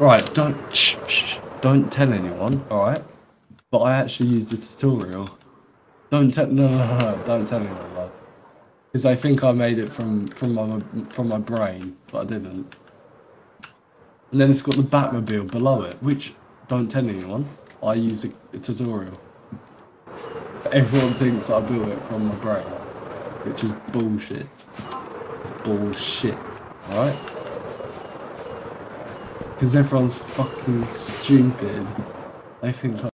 Right, don't shh, shh, don't tell anyone, alright? But I actually used the tutorial. Don't tell no, no, no, don't tell anyone, love. Because I think I made it from from my from my brain, but I didn't. And then it's got the Batmobile below it, which don't tell anyone. I use a, a tutorial. Everyone thinks I built it from my brain, which is bullshit. It's bullshit, alright? Because everyone's fucking stupid. They think